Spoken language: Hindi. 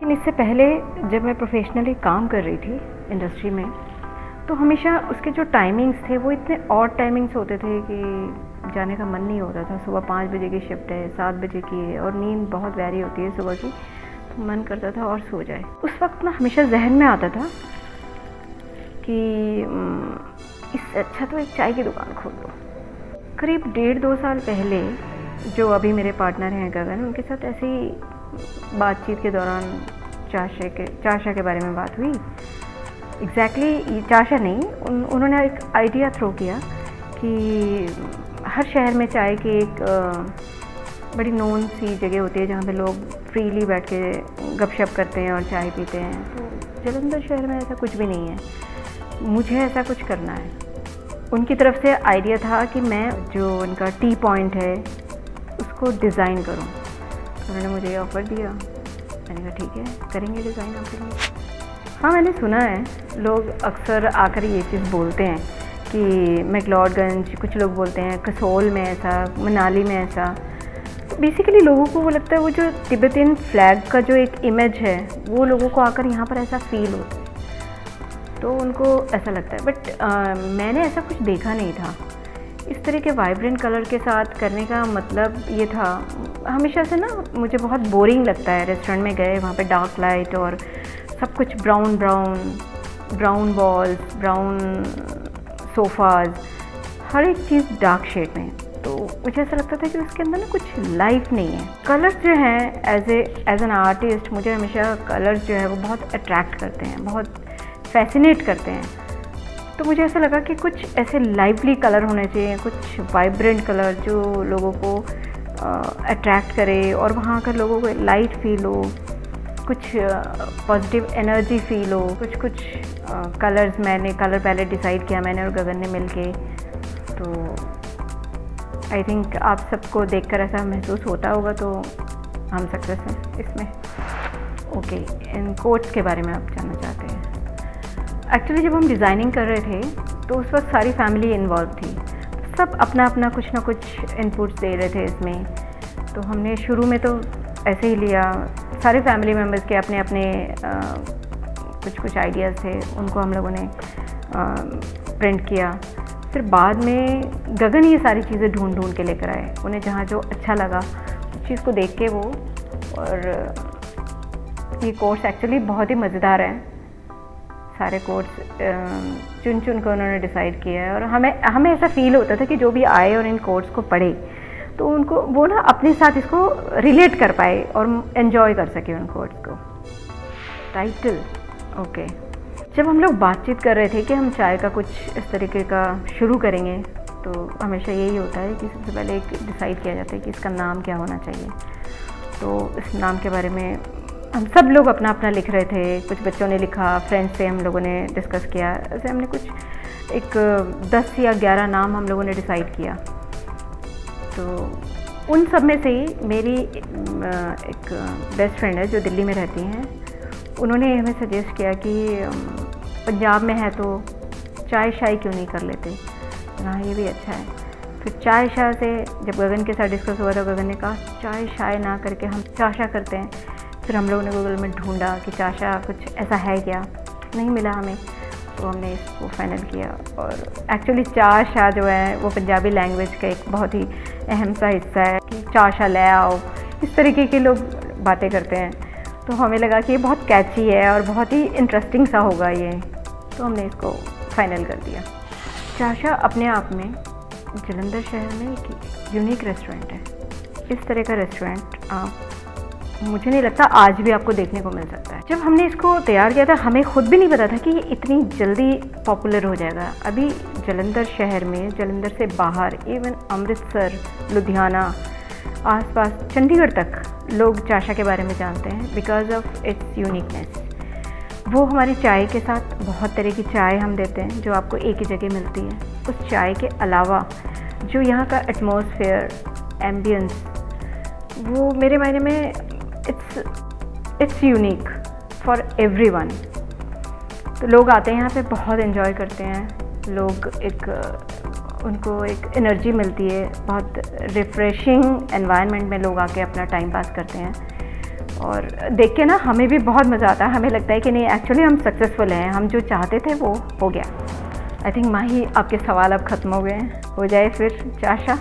इससे पहले जब मैं प्रोफेशनली काम कर रही थी इंडस्ट्री में तो हमेशा उसके जो टाइमिंग्स थे, वो इतने और टाइमिंग्स होते थे कि जाने का मन नहीं होता था। सुबह पाँच बजे की शिफ्ट है, सात बजे की है और नींद बहुत वैरी होती है सुबह की। तो मन करता था और सो जाए। उस वक्त ना हमेशा जहन में आता था कि इससे अच्छा तो एक चाय की दुकान खोल दो। करीब डेढ़ दो साल पहले जो अभी मेरे पार्टनर हैं गगन, उनके साथ ऐसे बातचीत के दौरान चाशा के चाशा के बारे में बात हुई। एग्जैक्टली exactly, चाशा नहीं उन, उन्होंने एक आइडिया थ्रो किया कि हर शहर में चाय की एक आ, बड़ी नोन सी जगह होती है जहाँ पे लोग फ्रीली बैठ के गपशप करते हैं और चाय पीते हैं। तो जलंधर शहर में ऐसा कुछ भी नहीं है। मुझे ऐसा कुछ करना है। उनकी तरफ़ से आइडिया था कि मैं जो उनका टी पॉइंट है उसको डिज़ाइन करूँ। उन्होंने मुझे ये ऑफ़र दिया। मैंने कहा ठीक है करेंगे डिज़ाइन आपके लिए हाँ मैंने सुना है। लोग अक्सर आकर ये चीज़ बोलते हैं कि मैकलॉडगंज कुछ लोग बोलते हैं कसोल में ऐसा मनाली में ऐसा। बेसिकली लोगों को वो लगता है वो जो तिब्बतियन फ्लैग का जो एक इमेज है वो लोगों को आकर यहाँ पर ऐसा फील होता है। तो उनको ऐसा लगता है। बट आ, मैंने ऐसा कुछ देखा नहीं था। इस तरह के वाइब्रेंट कलर के साथ करने का मतलब ये था। हमेशा से ना मुझे बहुत बोरिंग लगता है रेस्टोरेंट में गए, वहाँ पे डार्क लाइट और सब कुछ brown brown brown walls brown sofas हर एक चीज़ डार्क शेड में। तो मुझे ऐसा लगता था कि उसके अंदर ना कुछ लाइफ नहीं है। कलर्स जो हैं as a as an artist मुझे हमेशा कलर्स जो है वो बहुत अट्रैक्ट करते हैं, बहुत फैसिनेट करते हैं। तो मुझे ऐसा लगा कि कुछ ऐसे लाइवली कलर होने चाहिए, कुछ वाइब्रेंट कलर जो लोगों को अट्रैक्ट करे और वहाँ का लोगों को लाइट फील हो, कुछ पॉजिटिव एनर्जी फील हो, कुछ कुछ कलर्स मैंने कलर पहले डिसाइड किया मैंने और गगन ने मिल तो आई थिंक आप सबको देखकर ऐसा महसूस होता होगा तो हम सक्सेस हैं इसमें। ओके इन कोट्स के बारे में आप जानना चाहते हैं। एक्चुअली जब हम डिज़ाइनिंग कर रहे थे तो उस वक्त सारी फैमिली इन्वॉल्व थी। सब अपना अपना कुछ ना कुछ इनपुट्स दे रहे थे इसमें। तो हमने शुरू में तो ऐसे ही लिया। सारे फैमिली मेंबर्स के अपने अपने आ, कुछ कुछ आइडियाज़ थे उनको हम लोगों ने प्रिंट किया। फिर बाद में गगन ये सारी चीज़ें ढूंढ ढूंढ के लेकर आए। उन्हें जहाँ जो अच्छा लगा उस चीज़ को देख के वो और ये कोर्स एक्चुअली बहुत ही मज़ेदार है। सारे कोर्स चुन चुन कर उन्होंने डिसाइड किया है। और हमें हमें ऐसा फील होता था कि जो भी आए और इन कोर्स को पढ़े तो उनको, वो ना अपने साथ इसको रिलेट कर पाए और एन्जॉय कर सके उन कोर्स को। टाइटल ओके जब हम लोग बातचीत कर रहे थे कि हम चाय का कुछ इस तरीके का शुरू करेंगे तो हमेशा यही होता है कि सबसे पहले एक डिसाइड किया जाता है कि इसका नाम क्या होना चाहिए। तो इस नाम के बारे में हम सब लोग अपना अपना लिख रहे थे। कुछ बच्चों ने लिखा फ्रेंड्स से हम लोगों ने डिस्कस किया। ऐसे हमने कुछ, एक, दस या ग्यारह नाम हम लोगों ने डिसाइड किया। तो उन सब में से ही मेरी एक बेस्ट फ्रेंड है जो दिल्ली में रहती हैं। उन्होंने हमें सजेस्ट किया कि पंजाब में है तो चाय शाय क्यों नहीं कर लेते? हाँ ये भी अच्छा है। फिर चाय शाह से जब गगन के साथ डिस्कस हुआ तो गगन ने कहा चाय शाय ना करके हम चाशा करते हैं। फिर हम लोगों ने गूगल में ढूंढा कि चाशा कुछ ऐसा है क्या? नहीं मिला हमें। तो हमने इसको फाइनल किया और एक्चुअली चाशा जो है, वो पंजाबी लैंग्वेज का एक बहुत ही अहम सा हिस्सा है कि चार शाह ले आओ। इस तरीके के लोग बातें करते हैं। तो हमें लगा कि ये बहुत कैची है और बहुत ही इंटरेस्टिंग सा होगा ये। तो हमने इसको फाइनल कर दिया। चाशा अपने आप में जलंधर शहर में एक यूनिक रेस्टोरेंट है। इस तरह का रेस्टोरेंट आप मुझे नहीं लगता आज भी आपको देखने को मिल सकता है। जब हमने इसको तैयार किया था, हमें खुद भी नहीं पता था कि ये इतनी जल्दी पॉपुलर हो जाएगा। अभी जलंधर शहर में, जलंधर से बाहर इवन अमृतसर, लुधियाना, आसपास, चंडीगढ़ तक लोग चाशा के बारे में जानते हैं बिकॉज़ ऑफ़ इट्स यूनिकनेस वो हमारी चाय के साथ बहुत तरह की चाय हम देते हैं जो आपको एक ही जगह मिलती है। उस चाय के अलावा जो यहाँ का एटमॉस्फेयर एम्बियंस वो मेरे मायने में it's it's unique for everyone तो लोग आते हैं यहाँ पे, बहुत इन्जॉय करते हैं। लोग एक, उनको एक एनर्जी मिलती है। बहुत रिफ़्रेशिंग एनवायरनमेंट में लोग आके अपना टाइम पास करते हैं। और देख के ना हमें भी बहुत मज़ा आता है। हमें लगता है कि नहीं एक्चुअली हम सक्सेसफुल हैं। हम जो चाहते थे वो हो गया। आई थिंक माही आपके सवाल अब ख़त्म हो गए हैं। हो जाए फिर, चाशा।